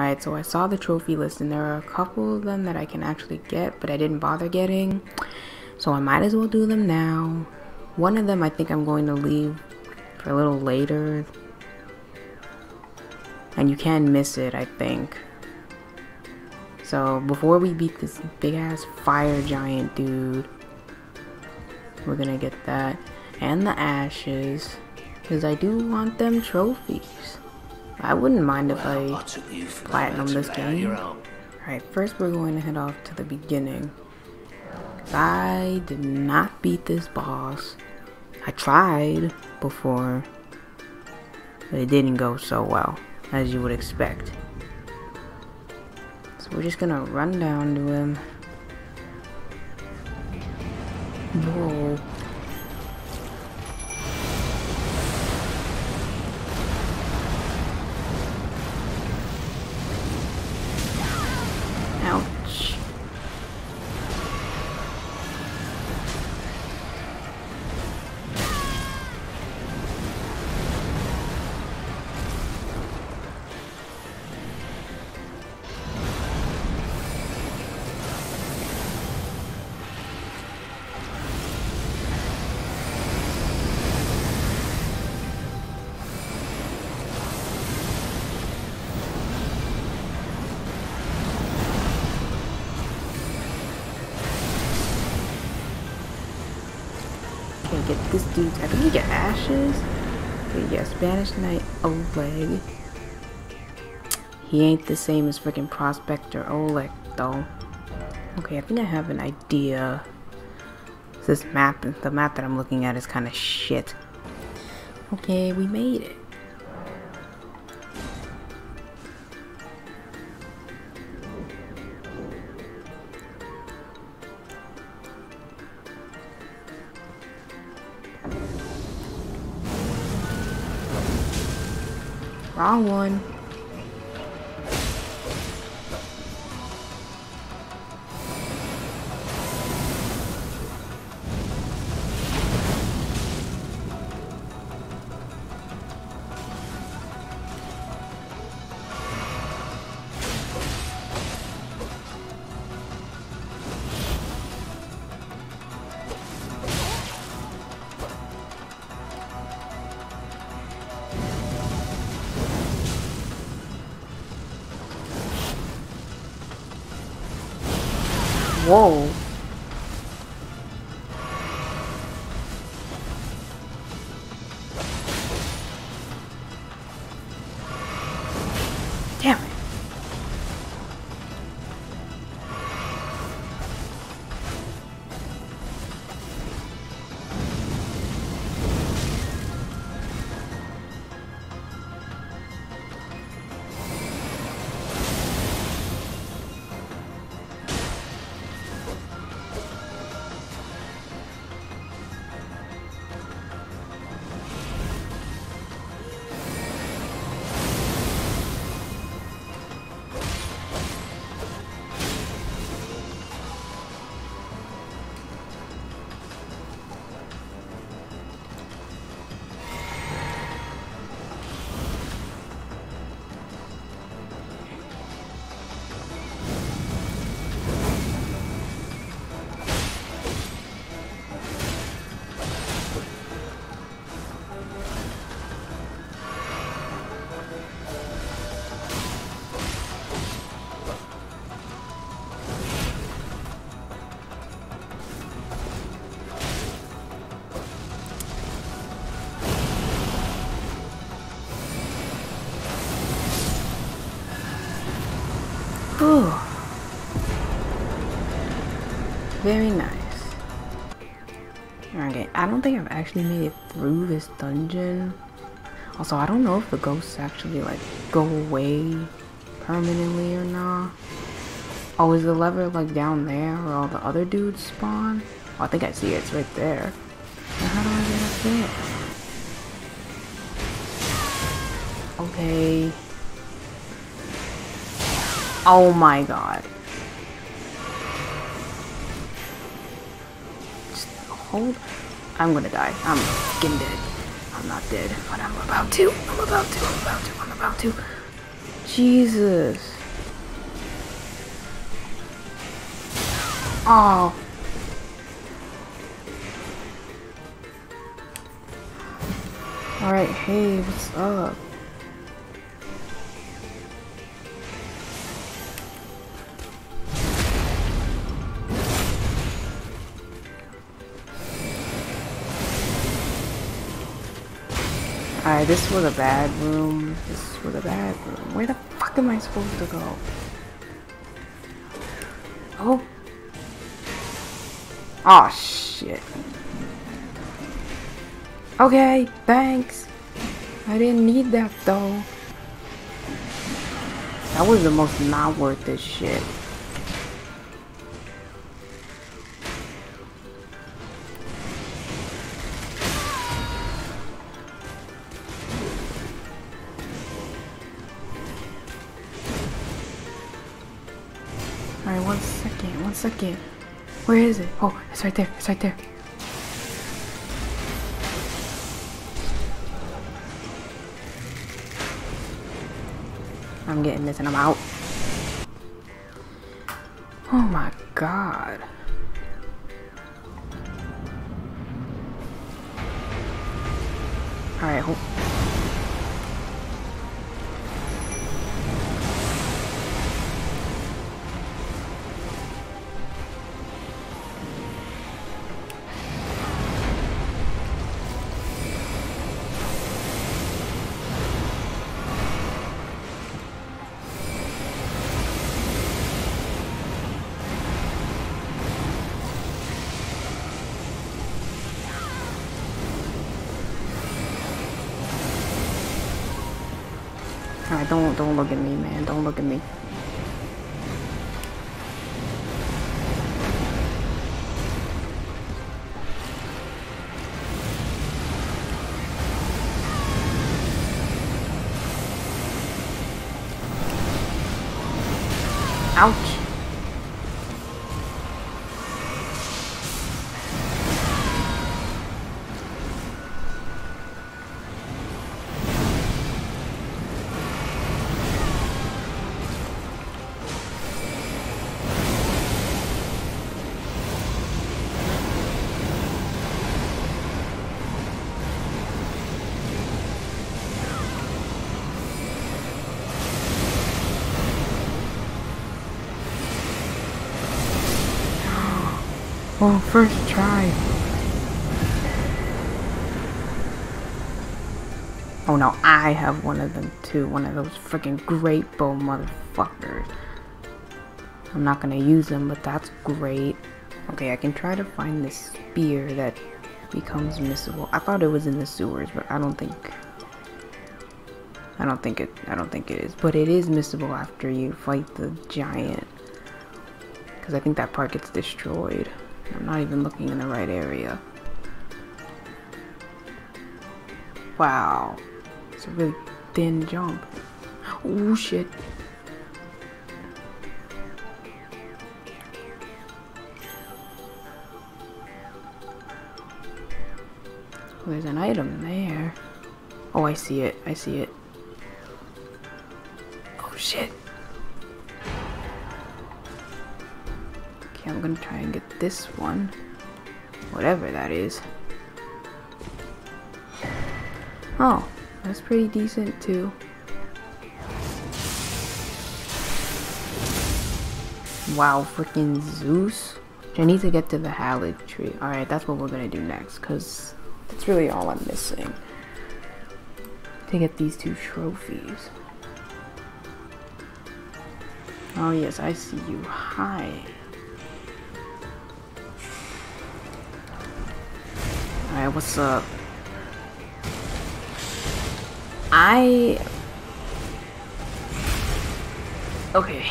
Alright, so I saw the trophy list and there are a couple of them that I can actually get, but I didn't bother getting. So I might as well do them now. One of them I think I'm going to leave for a little later. And you can miss it, I think. So before we beat this big ass fire giant dude, we're gonna get that. And the ashes. Because I do want them trophies. I wouldn't mind if I, I platinum this game. Alright, first we're going to head off to the beginning. I did not beat this boss. I tried before, but it didn't go so well, as you would expect. So we're just gonna run down to him. Whoa. Get this dude. I think you get ashes. But yeah, Banished Knight Oleg. He ain't the same as freaking Prospector Oleg though. Okay, I think I have an idea. This map, the map that I'm looking at is kind of shit. Okay, we made it. Wrong one. Whoa. Very nice. Okay, I don't think I've actually made it through this dungeon. Also, I don't know if the ghosts actually like go away permanently or not. Oh, is the lever like down there where all the other dudes spawn? Oh, I think I see it. It's right there. Now how do I get up there? Okay. Oh my god. Hold. I'm gonna die. I'm fucking dead. I'm not dead, but I'm about to. I'm about to. I'm about to. I'm about to. Jesus. Oh. Alright, hey, what's up? Alright, this was a bad room. This was a bad room. Where the fuck am I supposed to go? Oh. Oh shit. Okay, thanks. I didn't need that though. That was the most not worth this shit. One second. Where is it? Oh, it's right there, it's right there. I'm getting this and I'm out. Oh my god. Alright, don't don't look at me, man. Don't look at me. Oh, first try. Oh no, I have one of them too. One of those freaking great bow motherfuckers. I'm not gonna use them, but that's great. Okay, I can try to find this spear that becomes missable. I thought it was in the sewers, but I don't think I don't think it I don't think it is. But it is missable after you fight the giant. Cause I think that part gets destroyed. I'm not even looking in the right area. Wow. It's a really thin jump. Oh shit. There's an item there. Oh, I see it. I see it. Oh shit. Okay, I'm gonna try and get this one. Whatever that is. Oh, that's pretty decent too. Wow, freaking Zeus. I need to get to the Haligtree. Alright, that's what we're gonna do next, because that's really all I'm missing. To get these two trophies. Oh yes, I see you. Hi. Alright, what's up? I... Okay.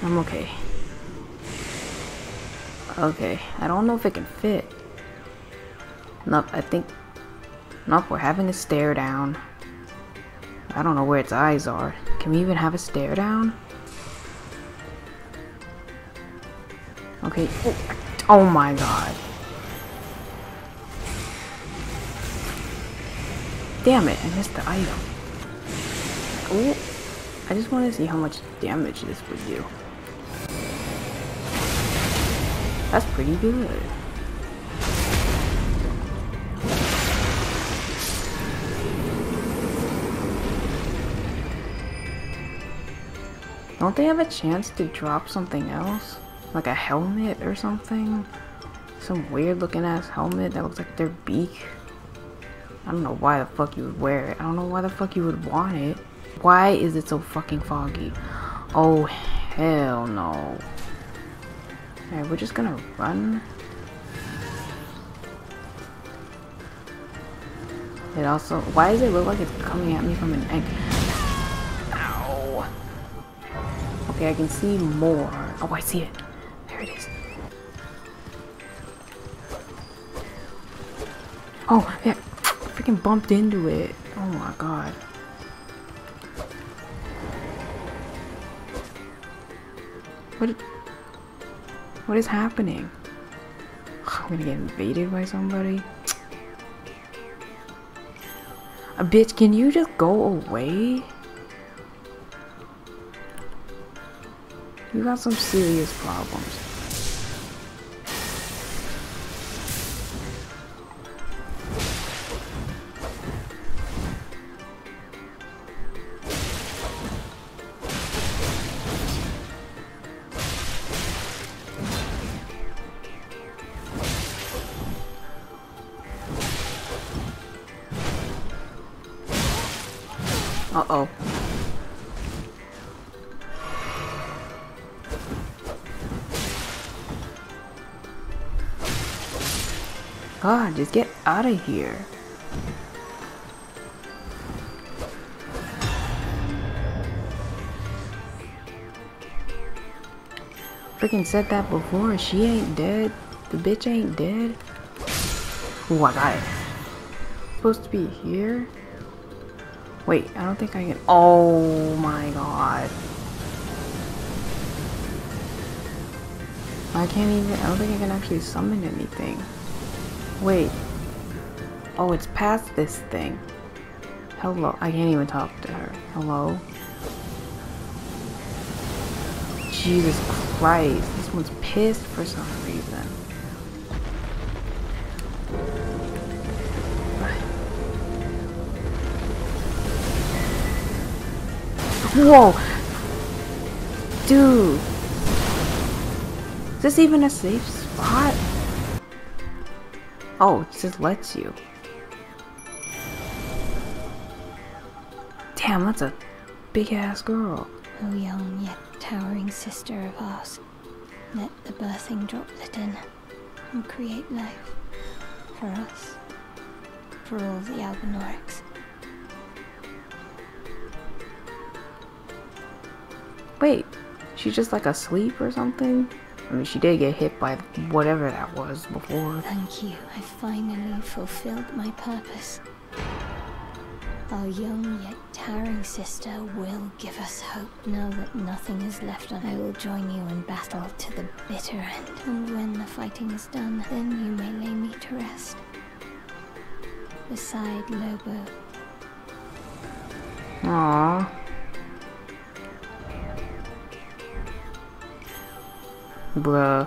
I'm okay. Okay, I don't know if it can fit. Nope, I think... Nope, we're having a stare down. I don't know where its eyes are. Can we even have a stare down? Okay. Oh, oh my god. Damn it, I missed the item. Ooh. I just want to see how much damage this would do. That's pretty good. Don't they have a chance to drop something else? Like a helmet or something? Some weird looking ass helmet that looks like their beak. I don't know why the fuck you would wear it. I don't know why the fuck you would want it. Why is it so fucking foggy? Oh, hell no. Alright, we're just gonna run. It also, why does it look like it's coming at me from an egg? Ow. Okay, I can see more. Oh, I see it. There it is. Oh, yeah. Freaking bumped into it. Oh my god. What? What is happening? I'm gonna get invaded by somebody. A bitch, can you just go away? You got some serious problems. Uh-oh. God, just get out of here. Freaking said that before. She ain't dead. The bitch ain't dead. Ooh, I got it. Supposed to be here? Wait, I don't think I can. Oh my god. I can't even. I don't think I can actually summon anything. Wait. Oh, it's past this thing. Hello. I can't even talk to her. Hello? Jesus Christ. This one's pissed for some Whoa! Dude! Is this even a safe spot? Oh, it just lets you. Damn, that's a big ass girl. O young yet towering sister of ours, let the birthing droplet in and create life for us, for all the Albinorics. She's just like asleep or something? I mean, she did get hit by whatever that was before. Thank you, I finally fulfilled my purpose. Our young yet towering sister will give us hope. Now that nothing is left on. I will join you in battle to the bitter end. And when the fighting is done, then you may lay me to rest. Beside Lobo. Aww. Bruh.